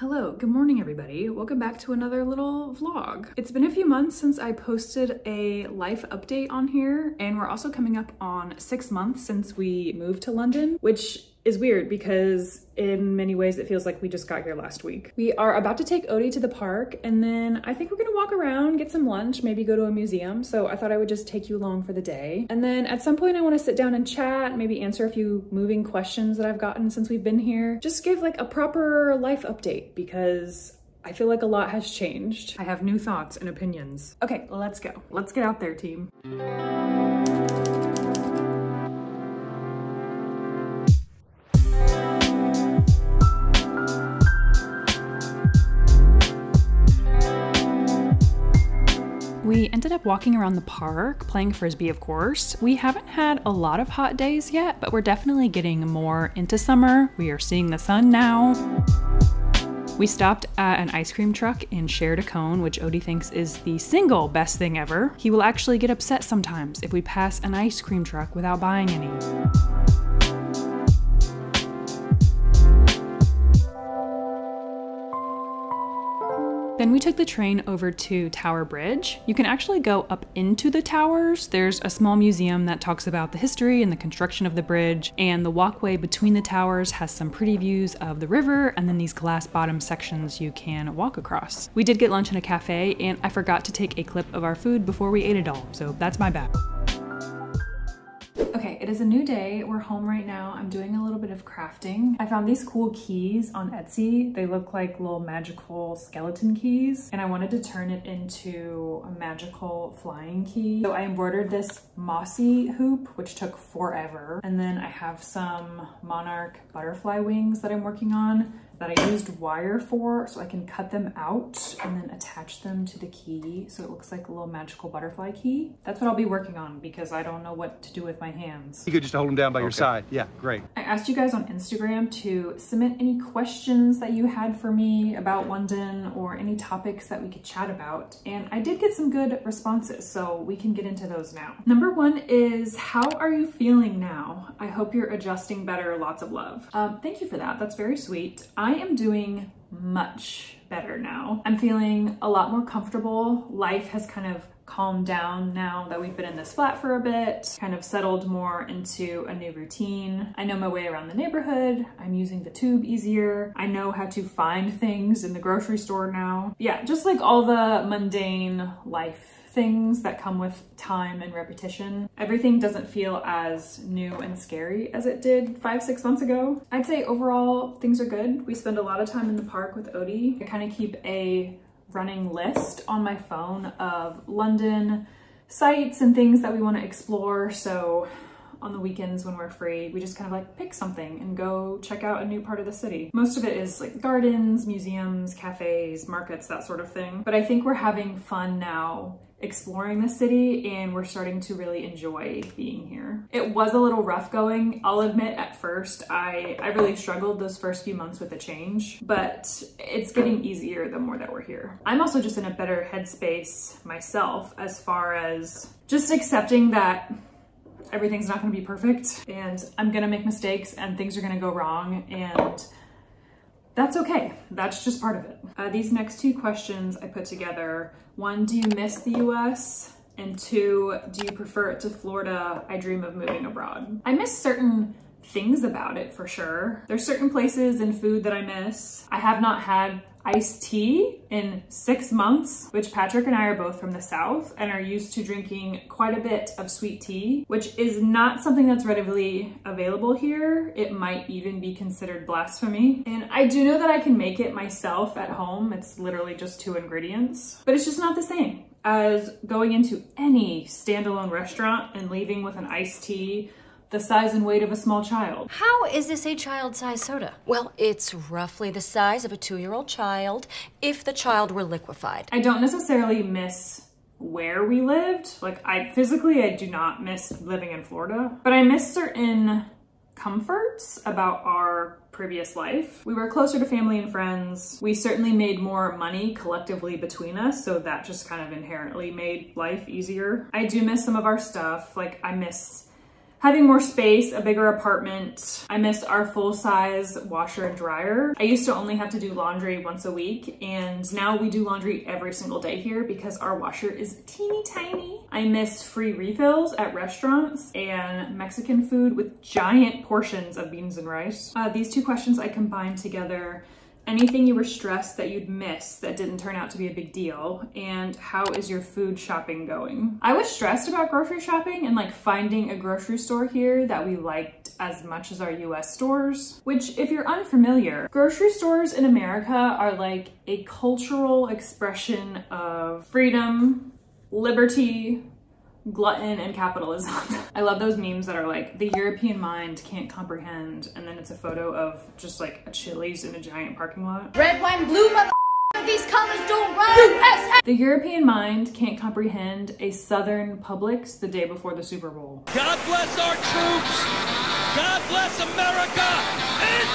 Hello, good morning everybody. Welcome back to another little vlog. It's been a few months since I posted a life update on here and we're also coming up on six months since we moved to London, which is weird because in many ways it feels like we just got here last week. We are about to take Odie to the park and then I think we're gonna walk around, get some lunch, maybe go to a museum. So I thought I would just take you along for the day. And then at some point I wanna sit down and chat, maybe answer a few moving questions that I've gotten since we've been here. Just give like a proper life update because I feel like a lot has changed. I have new thoughts and opinions. Okay, let's go. Let's get out there, team. We ended up walking around the park, playing frisbee, of course. We haven't had a lot of hot days yet, but we're definitely getting more into summer. We are seeing the sun now. We stopped at an ice cream truck and shared a cone, which Odie thinks is the single best thing ever. He will actually get upset sometimes if we pass an ice cream truck without buying any. Then we took the train over to Tower Bridge. You can actually go up into the towers. There's a small museum that talks about the history and the construction of the bridge, and the walkway between the towers has some pretty views of the river, and then these glass bottom sections you can walk across. We did get lunch in a cafe, and I forgot to take a clip of our food before we ate it all, so that's my bad. Okay, it is a new day. We're home right now. I'm doing a little bit of crafting. I found these cool keys on Etsy. They look like little magical skeleton keys and I wanted to turn it into a magical flying key. So I embroidered this mossy hoop, which took forever. And then I have some monarch butterfly wings that I'm working on that I used wire for so I can cut them out and then attach them to the key so it looks like a little magical butterfly key. That's what I'll be working on because I don't know what to do with my hands. You could just hold them down by okay. your side. Yeah, great. I asked you guys on Instagram to submit any questions that you had for me about London or any topics that we could chat about and I did get some good responses so we can get into those now. Number one is how are you feeling now? I hope you're adjusting better. Lots of love. Um, thank you for that. That's very sweet. I am doing much better now. I'm feeling a lot more comfortable. Life has kind of calmed down now that we've been in this flat for a bit, kind of settled more into a new routine. I know my way around the neighborhood. I'm using the tube easier. I know how to find things in the grocery store now. Yeah, just like all the mundane life things that come with time and repetition. Everything doesn't feel as new and scary as it did five, six months ago. I'd say overall things are good. We spend a lot of time in the park with Odie. I kind of keep a running list on my phone of London sites and things that we want to explore. So on the weekends when we're free, we just kind of like pick something and go check out a new part of the city. Most of it is like gardens, museums, cafes, markets, that sort of thing. But I think we're having fun now exploring the city and we're starting to really enjoy being here. It was a little rough going. I'll admit at first I, I really struggled those first few months with the change, but it's getting easier the more that we're here. I'm also just in a better headspace myself as far as just accepting that everything's not gonna be perfect and I'm gonna make mistakes and things are gonna go wrong and that's okay. That's just part of it. Uh, these next two questions I put together. One, do you miss the US? And two, do you prefer it to Florida? I dream of moving abroad. I miss certain things about it for sure. There's certain places and food that I miss. I have not had iced tea in six months, which Patrick and I are both from the South and are used to drinking quite a bit of sweet tea, which is not something that's readily available here. It might even be considered blasphemy. And I do know that I can make it myself at home. It's literally just two ingredients, but it's just not the same as going into any standalone restaurant and leaving with an iced tea the size and weight of a small child. How is this a child-sized soda? Well, it's roughly the size of a two-year-old child if the child were liquefied. I don't necessarily miss where we lived. Like I physically, I do not miss living in Florida, but I miss certain comforts about our previous life. We were closer to family and friends. We certainly made more money collectively between us, so that just kind of inherently made life easier. I do miss some of our stuff. Like I miss having more space, a bigger apartment. I miss our full size washer and dryer. I used to only have to do laundry once a week and now we do laundry every single day here because our washer is teeny tiny. I miss free refills at restaurants and Mexican food with giant portions of beans and rice. Uh, these two questions I combined together anything you were stressed that you'd miss that didn't turn out to be a big deal, and how is your food shopping going? I was stressed about grocery shopping and like finding a grocery store here that we liked as much as our US stores, which if you're unfamiliar, grocery stores in America are like a cultural expression of freedom, liberty, glutton and capitalism. I love those memes that are like, the European mind can't comprehend, and then it's a photo of just like a Chili's in a giant parking lot. Red, white, blue, mother these colors don't run. USA! The European mind can't comprehend a Southern Publix the day before the Super Bowl. God bless our troops. God bless America. And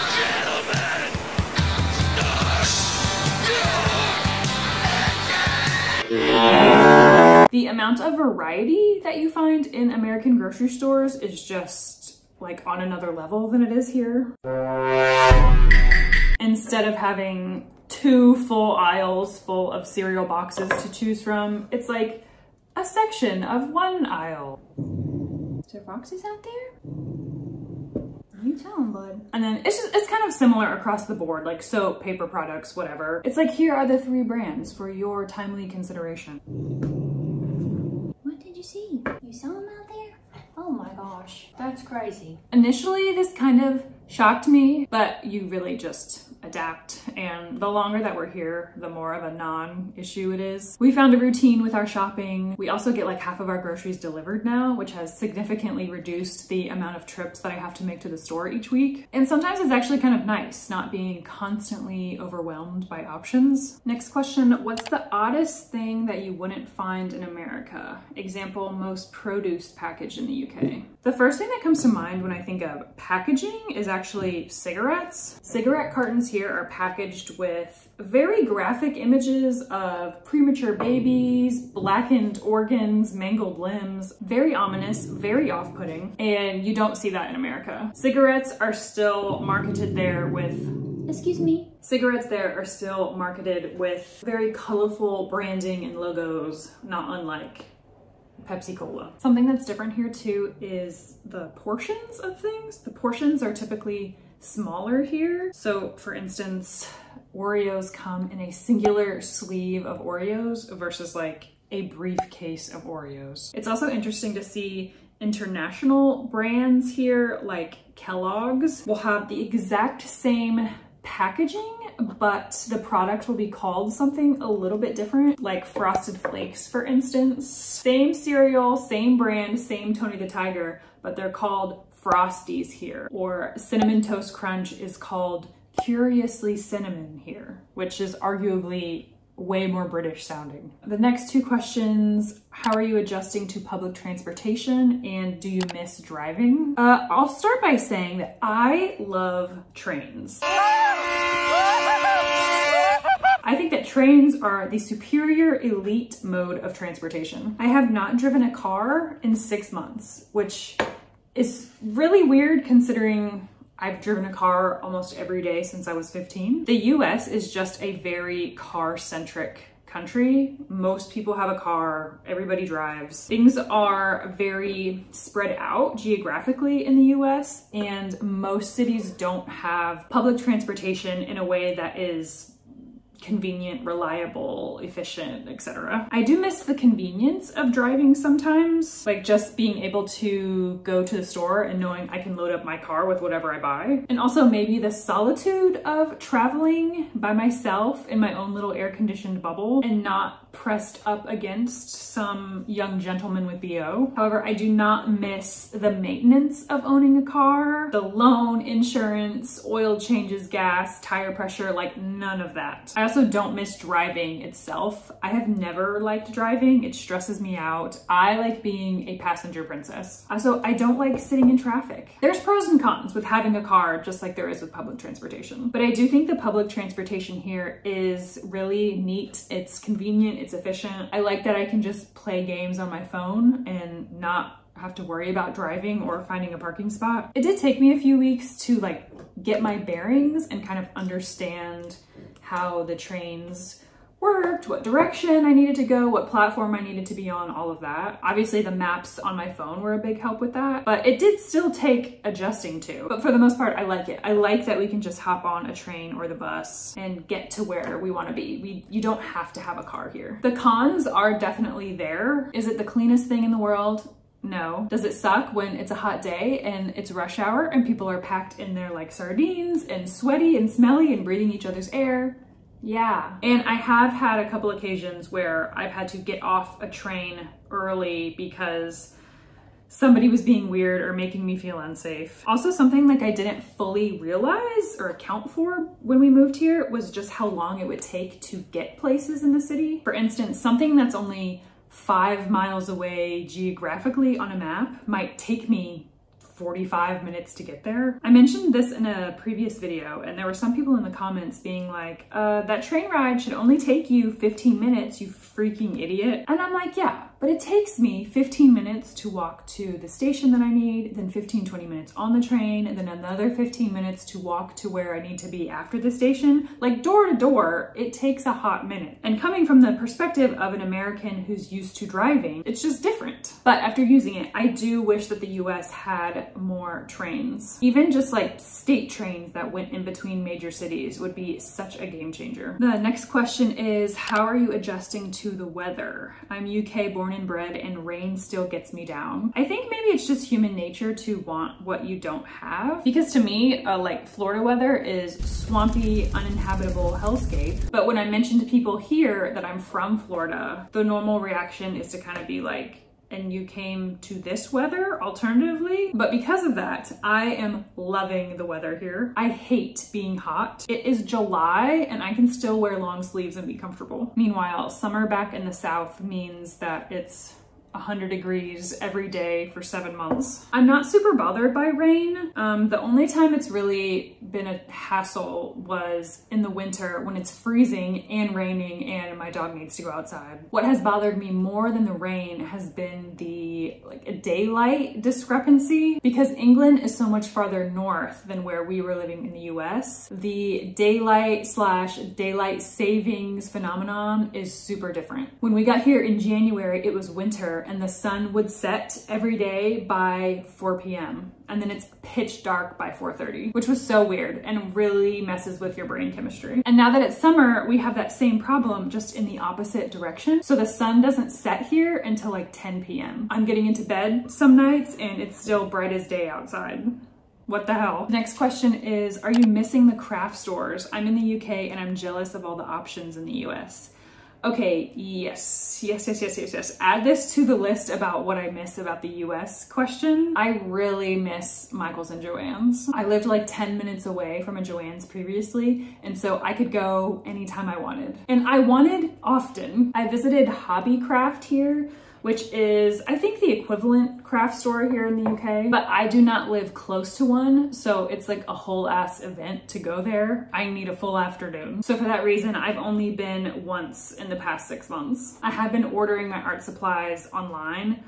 gentlemen, The amount of variety that you find in American grocery stores is just like on another level than it is here. Instead of having two full aisles full of cereal boxes to choose from, it's like a section of one aisle. Is there boxes out there? You tell them, bud. And then it's just, it's kind of similar across the board, like soap, paper products, whatever. It's like, here are the three brands for your timely consideration. What did you see? You out there? Oh my gosh, that's crazy. Initially, this kind of shocked me, but you really just adapt. And the longer that we're here, the more of a non-issue it is. We found a routine with our shopping. We also get like half of our groceries delivered now, which has significantly reduced the amount of trips that I have to make to the store each week. And sometimes it's actually kind of nice not being constantly overwhelmed by options. Next question, what's the oddest thing that you wouldn't find in America? Example, most produce packaged in the UK. The first thing that comes to mind when I think of packaging is actually cigarettes. Cigarette cartons here are packaged with very graphic images of premature babies, blackened organs, mangled limbs, very ominous, very off-putting, and you don't see that in America. Cigarettes are still marketed there with Excuse me. Cigarettes there are still marketed with very colorful branding and logos, not unlike Pepsi Cola. Something that's different here too is the portions of things. The portions are typically smaller here. So for instance, Oreos come in a singular sleeve of Oreos versus like a briefcase of Oreos. It's also interesting to see international brands here like Kellogg's will have the exact same packaging, but the product will be called something a little bit different, like Frosted Flakes, for instance. Same cereal, same brand, same Tony the Tiger, but they're called Frosties here. Or Cinnamon Toast Crunch is called Curiously Cinnamon here, which is arguably way more British sounding. The next two questions, how are you adjusting to public transportation and do you miss driving? Uh, I'll start by saying that I love trains. I think that trains are the superior elite mode of transportation. I have not driven a car in six months, which is really weird considering I've driven a car almost every day since I was 15. The US is just a very car-centric country. Most people have a car, everybody drives. Things are very spread out geographically in the US and most cities don't have public transportation in a way that is convenient, reliable, efficient, etc. I do miss the convenience of driving sometimes, like just being able to go to the store and knowing I can load up my car with whatever I buy. And also maybe the solitude of traveling by myself in my own little air-conditioned bubble and not pressed up against some young gentleman with BO. However, I do not miss the maintenance of owning a car, the loan, insurance, oil changes, gas, tire pressure, like none of that. I also don't miss driving itself. I have never liked driving. It stresses me out. I like being a passenger princess. Also, I don't like sitting in traffic. There's pros and cons with having a car, just like there is with public transportation. But I do think the public transportation here is really neat. It's convenient, it's efficient. I like that I can just play games on my phone and not have to worry about driving or finding a parking spot. It did take me a few weeks to like get my bearings and kind of understand how the trains worked, what direction I needed to go, what platform I needed to be on, all of that. Obviously the maps on my phone were a big help with that, but it did still take adjusting to. But for the most part, I like it. I like that we can just hop on a train or the bus and get to where we wanna be. We, you don't have to have a car here. The cons are definitely there. Is it the cleanest thing in the world? No. Does it suck when it's a hot day and it's rush hour and people are packed in there like sardines and sweaty and smelly and breathing each other's air? Yeah. And I have had a couple occasions where I've had to get off a train early because somebody was being weird or making me feel unsafe. Also something like I didn't fully realize or account for when we moved here was just how long it would take to get places in the city. For instance, something that's only five miles away geographically on a map might take me 45 minutes to get there. I mentioned this in a previous video and there were some people in the comments being like, uh, that train ride should only take you 15 minutes, you freaking idiot. And I'm like, yeah, but it takes me 15 minutes to walk to the station that I need, then 15, 20 minutes on the train, and then another 15 minutes to walk to where I need to be after the station. Like door to door, it takes a hot minute. And coming from the perspective of an American who's used to driving, it's just different. But after using it, I do wish that the US had more trains. Even just like state trains that went in between major cities would be such a game changer. The next question is, how are you adjusting to the weather? I'm UK born and and rain still gets me down. I think maybe it's just human nature to want what you don't have. Because to me, uh, like Florida weather is swampy, uninhabitable hellscape. But when I mention to people here that I'm from Florida, the normal reaction is to kind of be like, and you came to this weather alternatively. But because of that, I am loving the weather here. I hate being hot. It is July and I can still wear long sleeves and be comfortable. Meanwhile, summer back in the South means that it's 100 degrees every day for seven months. I'm not super bothered by rain. Um, the only time it's really been a hassle was in the winter when it's freezing and raining and my dog needs to go outside. What has bothered me more than the rain has been the like a daylight discrepancy because England is so much farther north than where we were living in the US. The daylight slash daylight savings phenomenon is super different. When we got here in January, it was winter and the sun would set every day by 4 p.m. And then it's pitch dark by 4.30, which was so weird and really messes with your brain chemistry. And now that it's summer, we have that same problem just in the opposite direction. So the sun doesn't set here until like 10 p.m. I'm getting into bed some nights and it's still bright as day outside. What the hell? Next question is, are you missing the craft stores? I'm in the UK and I'm jealous of all the options in the US. Okay, yes, yes, yes, yes, yes, yes. Add this to the list about what I miss about the US question. I really miss Michael's and Joann's. I lived like 10 minutes away from a Joann's previously, and so I could go anytime I wanted. And I wanted often. I visited Hobbycraft here, which is, I think, the equivalent craft store here in the UK, but I do not live close to one, so it's like a whole ass event to go there. I need a full afternoon. So for that reason, I've only been once in the past six months. I have been ordering my art supplies online,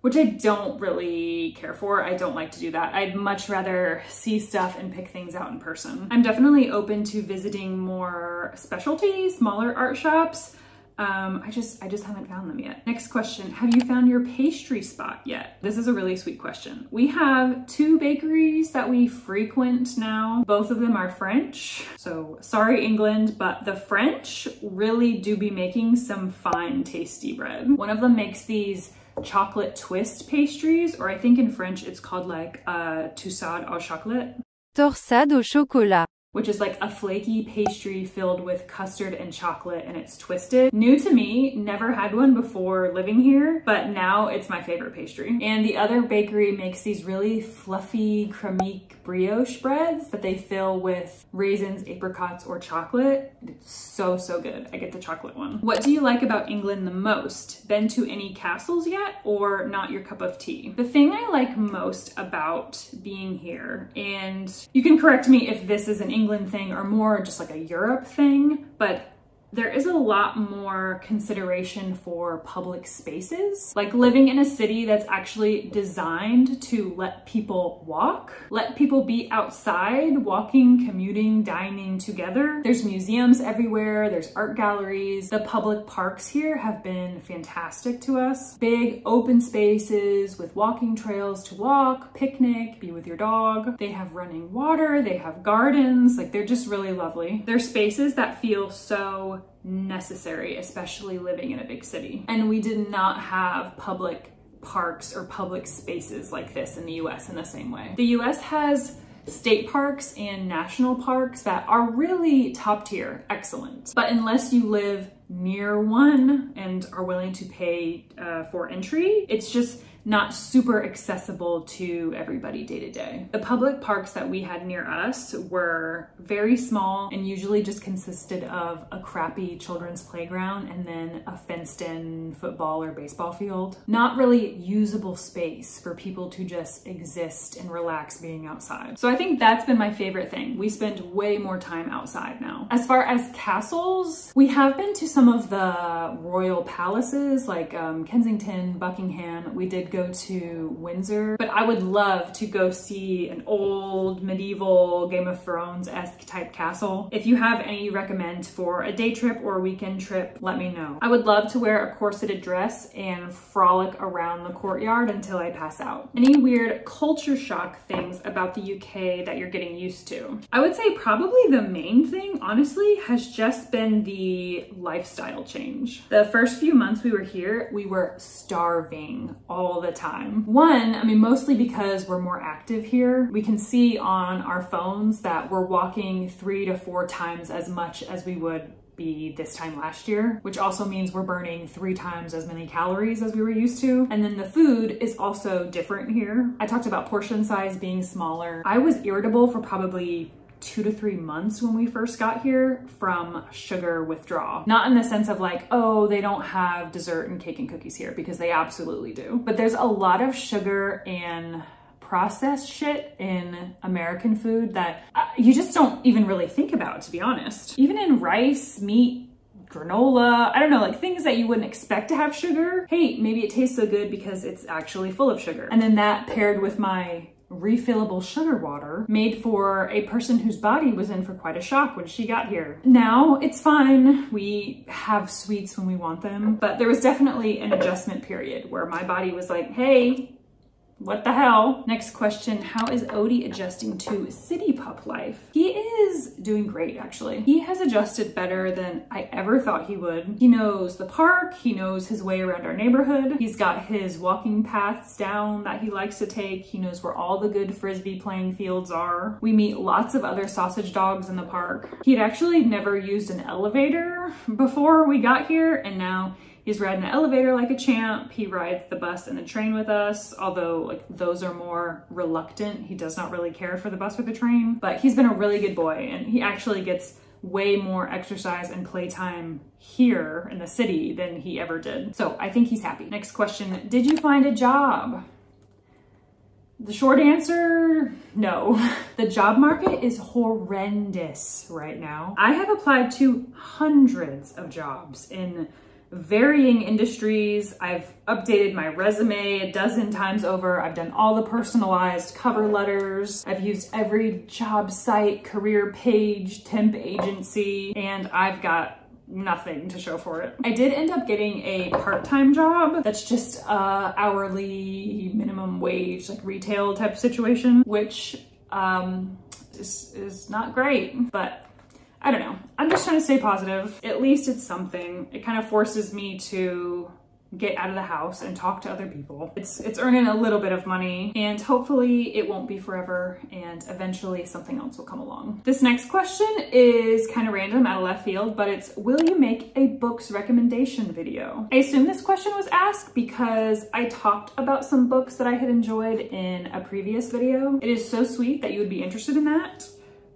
which I don't really care for. I don't like to do that. I'd much rather see stuff and pick things out in person. I'm definitely open to visiting more specialty, smaller art shops, um, I just, I just haven't found them yet. Next question, have you found your pastry spot yet? This is a really sweet question. We have two bakeries that we frequent now. Both of them are French. So sorry, England, but the French really do be making some fine, tasty bread. One of them makes these chocolate twist pastries, or I think in French it's called like uh, torsade au chocolat. Torsade au chocolat which is like a flaky pastry filled with custard and chocolate and it's twisted. New to me, never had one before living here, but now it's my favorite pastry. And the other bakery makes these really fluffy cremique brioche breads that they fill with raisins, apricots, or chocolate. It's so, so good. I get the chocolate one. What do you like about England the most? Been to any castles yet or not your cup of tea? The thing I like most about being here, and you can correct me if this is an England thing or more just like a Europe thing, but there is a lot more consideration for public spaces. Like living in a city that's actually designed to let people walk, let people be outside, walking, commuting, dining together. There's museums everywhere, there's art galleries. The public parks here have been fantastic to us. Big open spaces with walking trails to walk, picnic, be with your dog. They have running water, they have gardens, like they're just really lovely. They're spaces that feel so necessary, especially living in a big city. And we did not have public parks or public spaces like this in the US in the same way. The US has state parks and national parks that are really top tier, excellent. But unless you live near one and are willing to pay uh, for entry, it's just not super accessible to everybody day to day. The public parks that we had near us were very small and usually just consisted of a crappy children's playground and then a fenced in football or baseball field. Not really usable space for people to just exist and relax being outside. So I think that's been my favorite thing. We spend way more time outside now. As far as castles, we have been to some of the royal palaces like um, Kensington, Buckingham. We did go to Windsor, but I would love to go see an old medieval Game of Thrones-esque type castle. If you have any recommend for a day trip or a weekend trip, let me know. I would love to wear a corseted dress and frolic around the courtyard until I pass out. Any weird culture shock things about the UK that you're getting used to? I would say probably the main thing, honestly, has just been the lifestyle change. The first few months we were here, we were starving all the time. One, I mean, mostly because we're more active here. We can see on our phones that we're walking three to four times as much as we would be this time last year, which also means we're burning three times as many calories as we were used to. And then the food is also different here. I talked about portion size being smaller. I was irritable for probably two to three months when we first got here from sugar withdrawal. Not in the sense of like, oh, they don't have dessert and cake and cookies here because they absolutely do. But there's a lot of sugar and processed shit in American food that uh, you just don't even really think about, to be honest. Even in rice, meat, granola, I don't know, like things that you wouldn't expect to have sugar. Hey, maybe it tastes so good because it's actually full of sugar. And then that paired with my refillable sugar water made for a person whose body was in for quite a shock when she got here. Now it's fine. We have sweets when we want them, but there was definitely an adjustment period where my body was like, hey, what the hell? Next question, how is Odie adjusting to city pup life? He is doing great, actually. He has adjusted better than I ever thought he would. He knows the park, he knows his way around our neighborhood. He's got his walking paths down that he likes to take. He knows where all the good frisbee playing fields are. We meet lots of other sausage dogs in the park. He'd actually never used an elevator before we got here, and now He's riding the elevator like a champ. He rides the bus and the train with us, although like those are more reluctant. He does not really care for the bus or the train, but he's been a really good boy and he actually gets way more exercise and playtime here in the city than he ever did. So I think he's happy. Next question, did you find a job? The short answer, no. The job market is horrendous right now. I have applied to hundreds of jobs in varying industries. I've updated my resume a dozen times over. I've done all the personalized cover letters. I've used every job site, career page, temp agency, and I've got nothing to show for it. I did end up getting a part-time job that's just uh, hourly minimum wage, like retail type situation, which um, is, is not great, but I don't know. I'm just trying to stay positive. At least it's something. It kind of forces me to get out of the house and talk to other people. It's it's earning a little bit of money and hopefully it won't be forever and eventually something else will come along. This next question is kind of random out of left field, but it's will you make a books recommendation video? I assume this question was asked because I talked about some books that I had enjoyed in a previous video. It is so sweet that you would be interested in that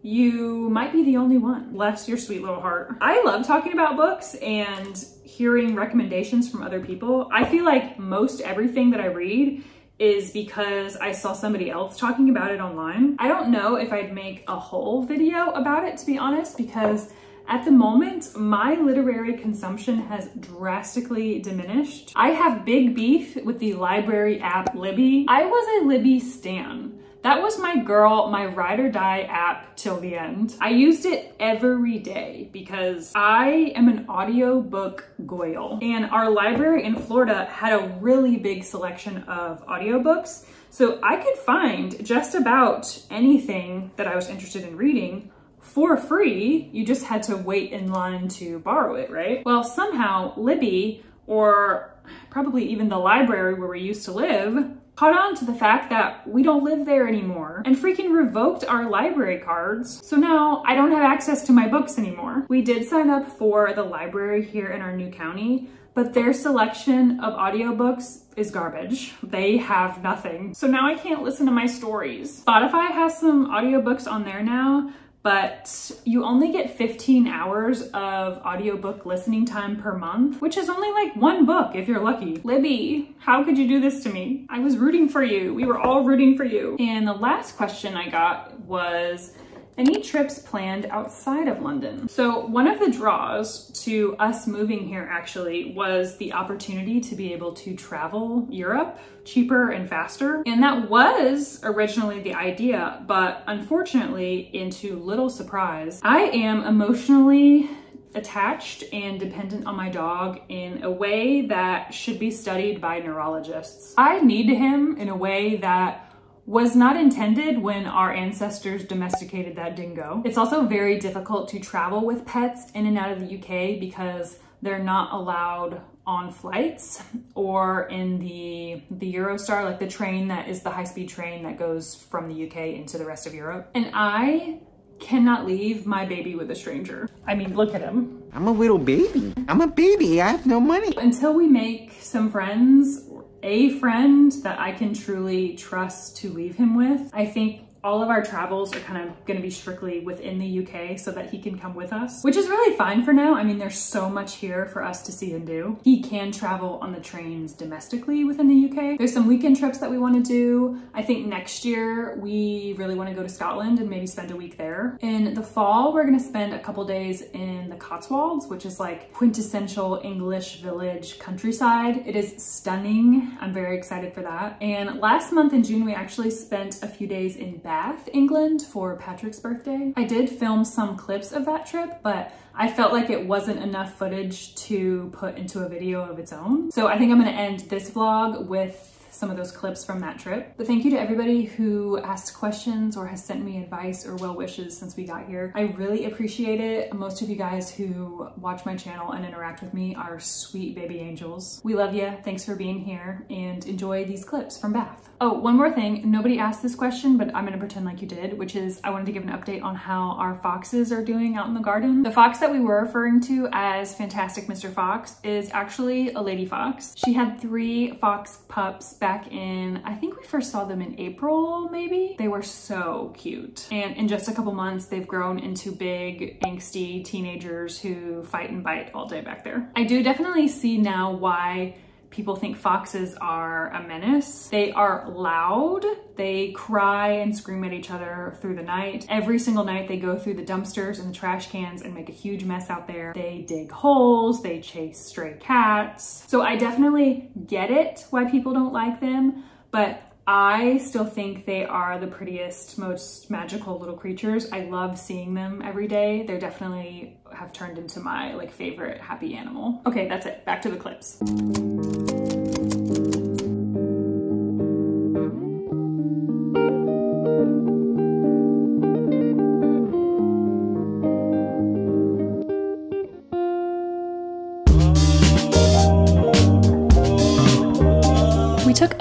you might be the only one. Bless your sweet little heart. I love talking about books and hearing recommendations from other people. I feel like most everything that I read is because I saw somebody else talking about it online. I don't know if I'd make a whole video about it, to be honest, because At the moment, my literary consumption has drastically diminished. I have big beef with the library app Libby. I was a Libby stan. That was my girl, my ride or die app till the end. I used it every day because I am an audiobook goyle. And our library in Florida had a really big selection of audiobooks. So I could find just about anything that I was interested in reading for free. You just had to wait in line to borrow it, right? Well, somehow Libby or probably even the library where we used to live caught on to the fact that we don't live there anymore and freaking revoked our library cards. So now I don't have access to my books anymore. We did sign up for the library here in our new county, but their selection of audiobooks is garbage. They have nothing. So now I can't listen to my stories. Spotify has some audiobooks on there now, but you only get 15 hours of audiobook listening time per month, which is only like one book if you're lucky. Libby, how could you do this to me? I was rooting for you. We were all rooting for you. And the last question I got was, any trips planned outside of London? So one of the draws to us moving here actually was the opportunity to be able to travel Europe cheaper and faster. And that was originally the idea, but unfortunately, into little surprise, I am emotionally attached and dependent on my dog in a way that should be studied by neurologists. I need him in a way that was not intended when our ancestors domesticated that dingo. It's also very difficult to travel with pets in and out of the UK because they're not allowed on flights or in the the Eurostar, like the train that is the high-speed train that goes from the UK into the rest of Europe. And I cannot leave my baby with a stranger. I mean, look at him. I'm a little baby. I'm a baby. I have no money. Until we make some friends a friend that I can truly trust to leave him with. I think all of our travels are kind of going to be strictly within the UK so that he can come with us, which is really fine for now. I mean, there's so much here for us to see and do. He can travel on the trains domestically within the UK. There's some weekend trips that we want to do. I think next year we really want to go to Scotland and maybe spend a week there. In the fall, we're going to spend a couple days in the Cotswolds, which is like quintessential English village countryside. It is stunning. I'm very excited for that. And last month in June, we actually spent a few days in Bath, England for Patrick's birthday. I did film some clips of that trip, but I felt like it wasn't enough footage to put into a video of its own. So I think I'm gonna end this vlog with some of those clips from that trip. But thank you to everybody who asked questions or has sent me advice or well wishes since we got here. I really appreciate it. Most of you guys who watch my channel and interact with me are sweet baby angels. We love you. Thanks for being here and enjoy these clips from Bath. Oh, one more thing. Nobody asked this question, but I'm gonna pretend like you did, which is I wanted to give an update on how our foxes are doing out in the garden. The fox that we were referring to as Fantastic Mr. Fox is actually a lady fox. She had three fox pups back in, I think we first saw them in April, maybe? They were so cute. And in just a couple months, they've grown into big, angsty teenagers who fight and bite all day back there. I do definitely see now why people think foxes are a menace. They are loud. They cry and scream at each other through the night. Every single night they go through the dumpsters and the trash cans and make a huge mess out there. They dig holes, they chase stray cats. So I definitely get it why people don't like them, but I still think they are the prettiest, most magical little creatures. I love seeing them every day. They're definitely have turned into my like favorite happy animal. Okay, that's it. Back to the clips.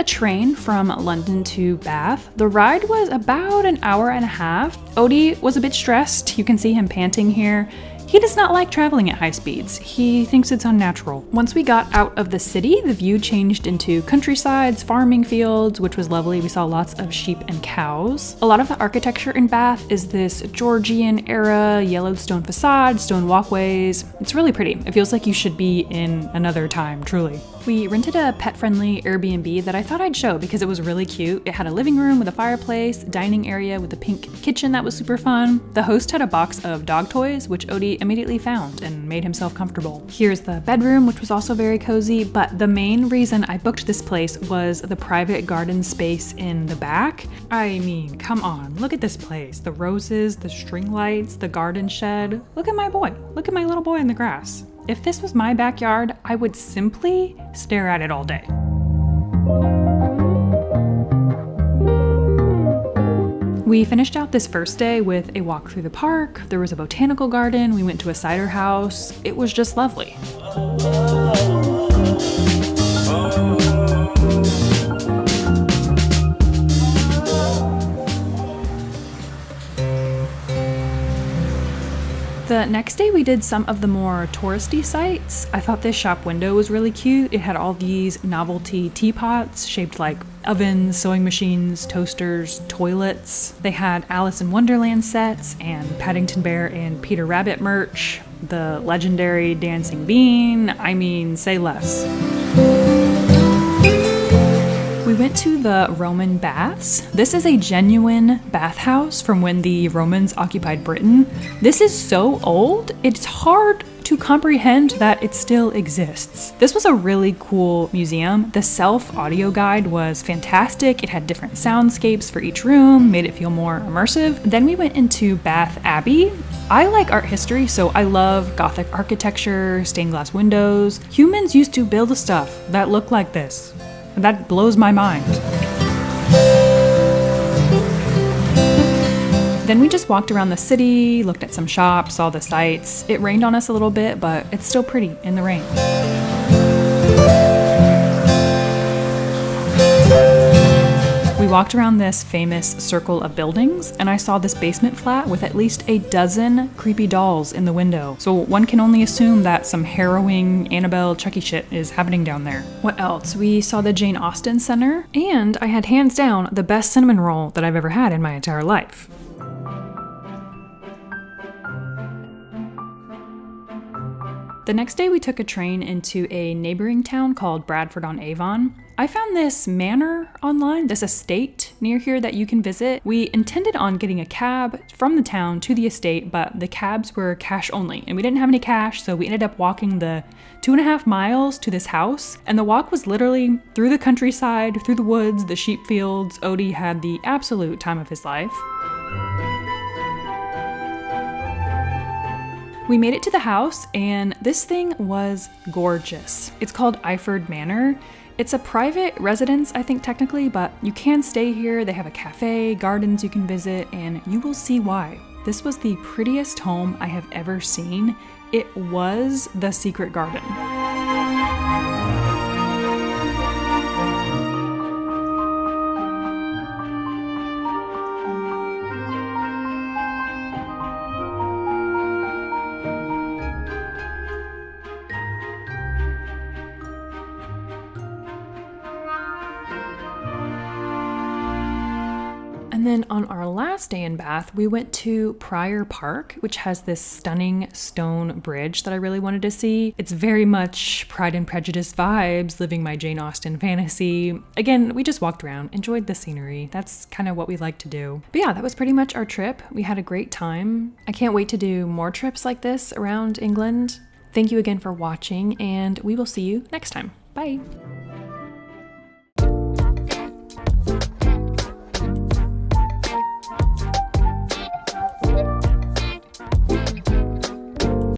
Train from London to Bath. The ride was about an hour and a half. Odie was a bit stressed. You can see him panting here. He does not like traveling at high speeds. He thinks it's unnatural. Once we got out of the city, the view changed into countrysides, farming fields, which was lovely. We saw lots of sheep and cows. A lot of the architecture in Bath is this Georgian era yellowed stone facade, stone walkways. It's really pretty. It feels like you should be in another time, truly. We rented a pet-friendly Airbnb that I thought I'd show because it was really cute. It had a living room with a fireplace, dining area with a pink kitchen that was super fun. The host had a box of dog toys, which Odie immediately found and made himself comfortable. Here's the bedroom, which was also very cozy, but the main reason I booked this place was the private garden space in the back. I mean, come on, look at this place. The roses, the string lights, the garden shed. Look at my boy. Look at my little boy in the grass. If this was my backyard, I would simply stare at it all day. We finished out this first day with a walk through the park. There was a botanical garden. We went to a cider house. It was just lovely. The next day, we did some of the more touristy sites. I thought this shop window was really cute. It had all these novelty teapots shaped like ovens, sewing machines, toasters, toilets. They had Alice in Wonderland sets and Paddington Bear and Peter Rabbit merch. The legendary dancing bean. I mean, say less. We went to the Roman baths. This is a genuine bathhouse from when the Romans occupied Britain. This is so old, it's hard to comprehend that it still exists. This was a really cool museum. The self audio guide was fantastic. It had different soundscapes for each room, made it feel more immersive. Then we went into Bath Abbey. I like art history, so I love Gothic architecture, stained glass windows. Humans used to build stuff that looked like this. That blows my mind. Then we just walked around the city, looked at some shops, saw the sights. It rained on us a little bit, but it's still pretty in the rain. We walked around this famous circle of buildings, and I saw this basement flat with at least a dozen creepy dolls in the window. So one can only assume that some harrowing Annabelle Chucky shit is happening down there. What else? We saw the Jane Austen Center, and I had hands down the best cinnamon roll that I've ever had in my entire life. The next day, we took a train into a neighboring town called Bradford on Avon. I found this manor online, this estate near here that you can visit. We intended on getting a cab from the town to the estate, but the cabs were cash only, and we didn't have any cash, so we ended up walking the two and a half miles to this house. And the walk was literally through the countryside, through the woods, the sheep fields. Odie had the absolute time of his life. We made it to the house, and this thing was gorgeous. It's called Iford Manor. It's a private residence, I think, technically, but you can stay here. They have a cafe, gardens you can visit, and you will see why. This was the prettiest home I have ever seen. It was the secret garden. Then on our last day in Bath, we went to Prior Park, which has this stunning stone bridge that I really wanted to see. It's very much Pride and Prejudice vibes, living my Jane Austen fantasy. Again, we just walked around, enjoyed the scenery. That's kind of what we like to do. But yeah, that was pretty much our trip. We had a great time. I can't wait to do more trips like this around England. Thank you again for watching, and we will see you next time. Bye.